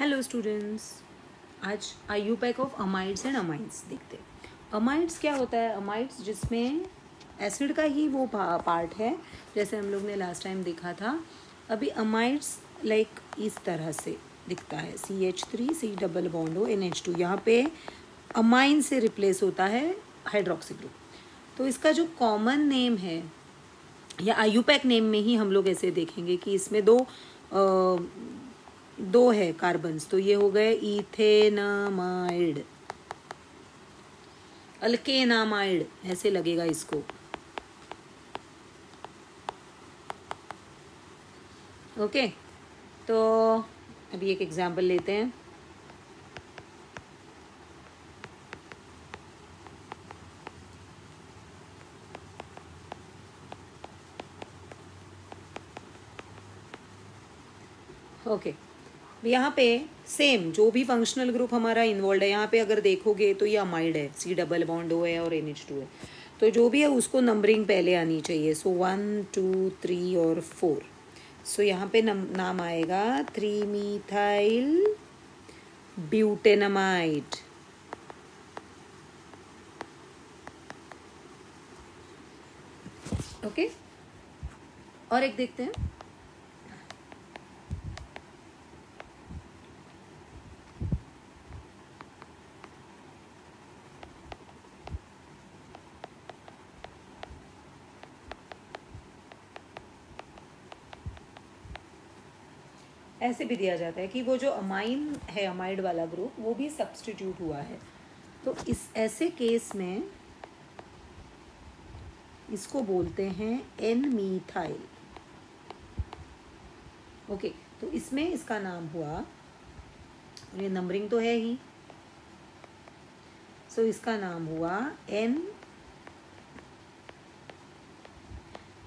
Hello students आज IUPAC of amides and amides देखते amides क्या होता है? अमाइड्स जिसमें एसिड का ही वो पार्ट है जैसे हम लोग ने लास्ट टाइम देखा था। अभी अमाइड्स लाइक इस तरह से दिखता है। C H three C double bond N H two यहाँ पे अमाइन से रिप्लेस होता है हाइड्रोक्सी ग्रुप तो इसका जो कॉमन नेम है या आयुपैक नेम में ही हम लोग ऐसे देखेंगे कि इसमें दो आ, दो है कार्बन्स तो ये हो गए इथेनामाइड अल्केनामाइड, ऐसे लगेगा इसको ओके तो अभी एक एग्जांपल लेते हैं ओके okay. यहाँ पे सेम जो भी फंक्शनल ग्रुप हमारा इन्वॉल्व है यहाँ पे अगर देखोगे तो ये अमाइड है सी डबल बॉन्ड ओ है और एन एच टू है। तो जो भी है उसको नंबरिंग पहले आनी चाहिए। सो वन टू थ्री और फोर सो यहाँ पे नम, नाम आएगा थ्री मीथाइल ब्यूटेनमाइड ओके और एक देखते हैं। ऐसे भी दिया जाता है कि वो जो अमाइन है, अमाइड वाला ग्रुप वो भी सब्सटीट्यूट हुआ है। तो इस ऐसे केस में इसको बोलते हैं एन मीथाइल ओके तो इसमें इसका नाम हुआ, ये नंबरिंग तो है ही। सो so, इसका नाम हुआ N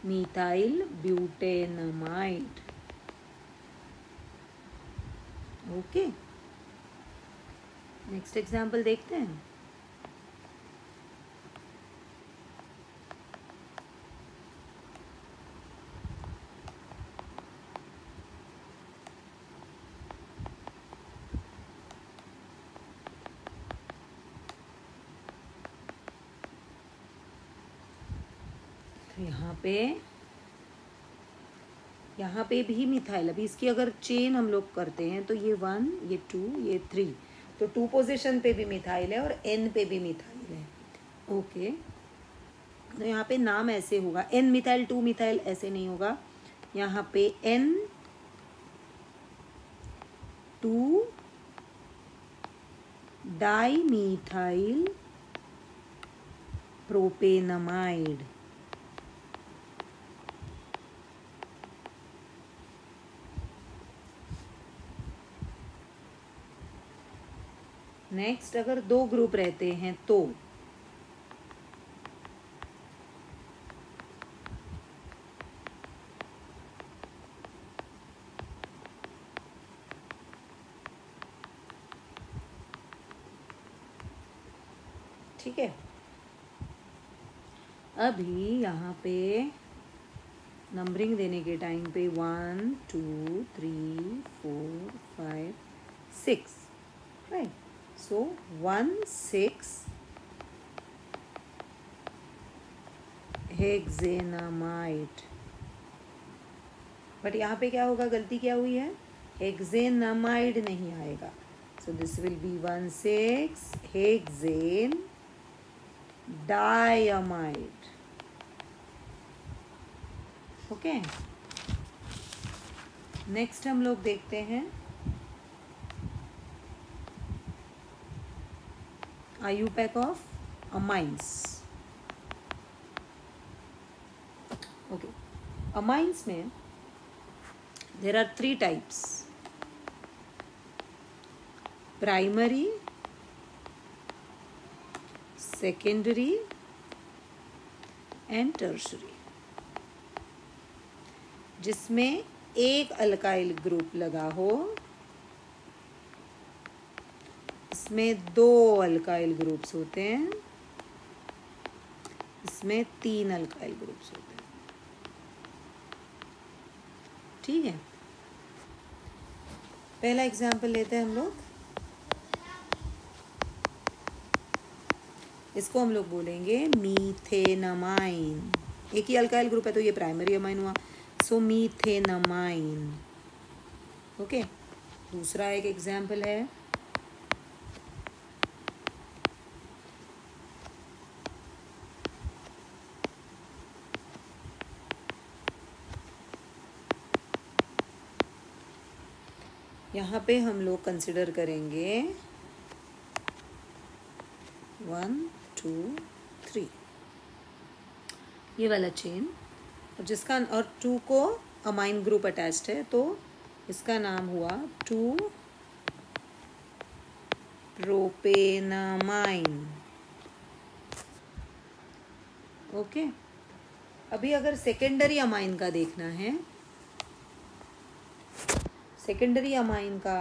methyl butanamide okay next example देखते हैं। तो यहाँ पे यहाँ पे भी मिथाइल। अभी इसकी अगर चेन हम लोग करते हैं तो ये वन ये टू ये थ्री तो टू पोजीशन पे भी मिथाइल है और एन पे भी मिथाइल है। ओके तो यहाँ पे नाम ऐसे होगा। एन मिथाइल टू मिथाइल ऐसे नहीं होगा। यहाँ पे N two dimethyl propanamide next अगर दो ग्रुप रहते हैं तो? ठीक है? अभी यहाँ पे नंबरिंग देने के टाइम पे one two three four five six right So 1 6 hexanamide but यहाँ पे क्या होगा? गलती क्या हुई है? हेक्जेनामाइड नहीं आएगा. So this will be one six hexane diamide okay next हम लोग देखते हैं. IUPAC of amines. Okay, amines में there are three types: primary, secondary, and tertiary. जिसमें एक अल्काइल ग्रुप लगा हो इसमें दो अल्काइल ग्रुप्स होते हैं। इसमें तीन अल्काइल ग्रुप्स होते हैं। ठीक है? पहला एग्ज़ाम्पल लेते हैं हम लोग। इसको हम लोग बोलेंगे मीथेनमाइन। एक ही अल्काइल ग्रुप है तो ये प्राइमरी अमाइन हुआ। सो मीथेनमाइन। ओके दूसरा एक एग्ज़ाम्पल है। यहाँ पे हम लोग कंसिडर करेंगे वन टू थ्री ये वाला चेन और जिसका, और टू को अमाइन ग्रुप अटैच्ड है तो इसका नाम हुआ टू प्रोपेनामाइन ओके अभी अगर सेकेंडरी अमाइन का देखना है सेकेंडरी अमाइन का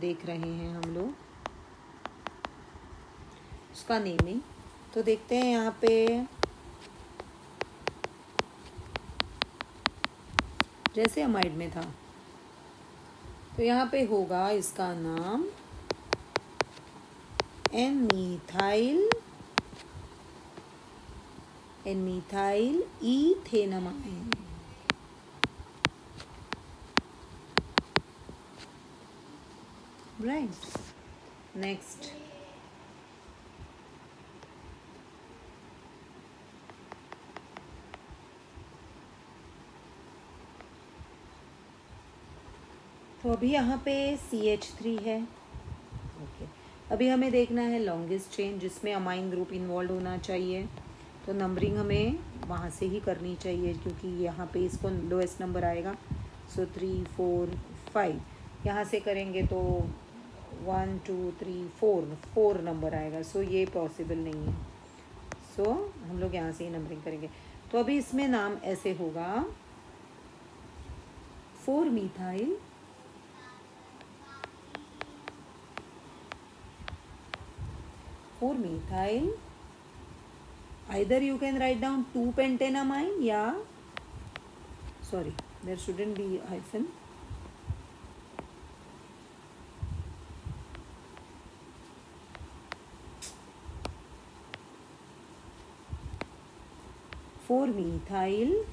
देख रहे हैं हम लोग। उसका नेमिंग तो देखते हैं यहाँ पे। जैसे अमाइड में था। तो यहाँ पे होगा इसका नाम N methyl N methyl ethanamine right. Next. तो अभी यहाँ पे सी एच थ्री है। ओके अभी हमें देखना है लॉन्गेस्ट चेन जिसमें अमाइन ग्रुप इन्वॉल्व होना चाहिए। तो नंबरिंग हमें वहाँ से ही करनी चाहिए क्योंकि यहाँ पे इसको लोएस्ट नंबर आएगा। सो थ्री फोर फाइव यहाँ से करेंगे तो one two three four four number आएगा सो so ये पॉसिबल नहीं है सो so, हम लोग यहाँ से ही नंबरिंग करेंगे तो अभी इसमें नाम ऐसे होगा four methyl four methyl either you can write down 2 pentanamine yeah sorry there shouldn't be hyphen four methyl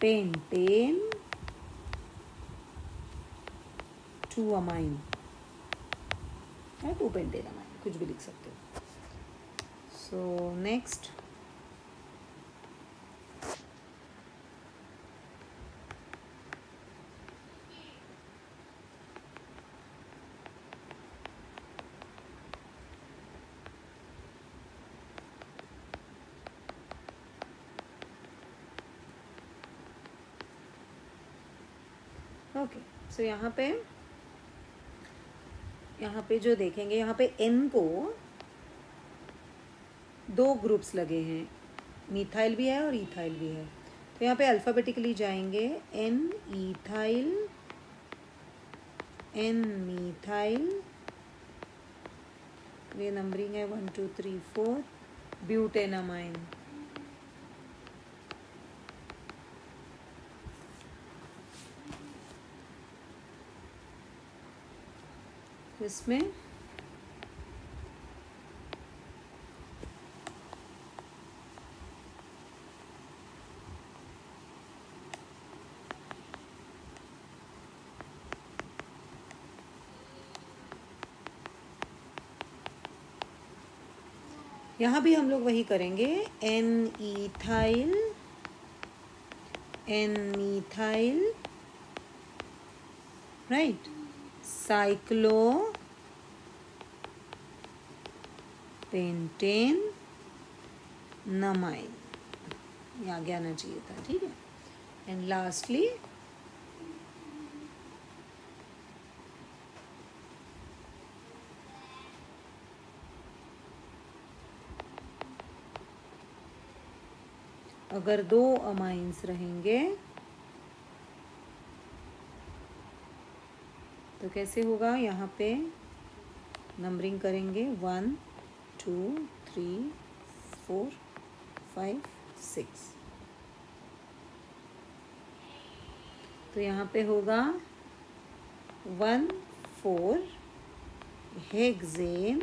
pentan two amine या टू पेंटेन अमाइन कुछ भी लिख सकते हो। सो नेक्स्ट ओके सो यहाँ पे यहाँ पे जो देखेंगे, यहाँ पे एन को दो ग्रुप्स लगे हैं। मीथाइल भी है और इथाइल भी है। तो यहाँ पे अल्फ़ाबेटिकली जाएँगे। एन ईथाइल एन मीथाइल ये नंबरिंग है one two three four butanamine इसमें। यहाँ भी हम लोग वही करेंगे। N ethyl N methyl right cyclopentanamine. ये आगे आना चाहिए था, ठीक है? एंड लास्टली अगर दो अमाइंस रहेंगे तो कैसे होगा? यहाँ पे नंबरिंग करेंगे one two three four five six तो यहाँ पे होगा one four hexane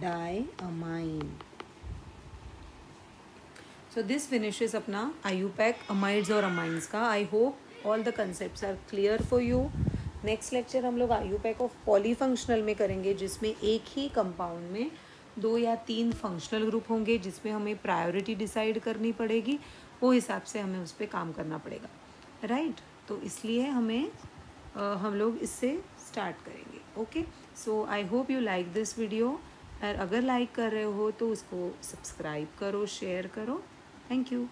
diamine so this finishes अपना आयुपैक अमाइड्स और अमाइंस का। I hope all the concept are clear for you next lecture हम लोग आयु पैक ऑफ़ पॉलीफंक्शनल में करेंगे जिसमें एक ही कंपाउंड में दो या तीन फंक्शनल ग्रुप होंगे जिसमें हमें प्रायोरिटी डिसाइड करनी पड़ेगी वो हिसाब से हमें उस पर काम करना पड़ेगा। Right right? तो इसलिए हमें आ, हम लोग इससे स्टार्ट करेंगे। Okay so I hope you like this video और अगर लाइक कर रहे हो तो उसको सब्सक्राइब करो शेयर करो। Thank you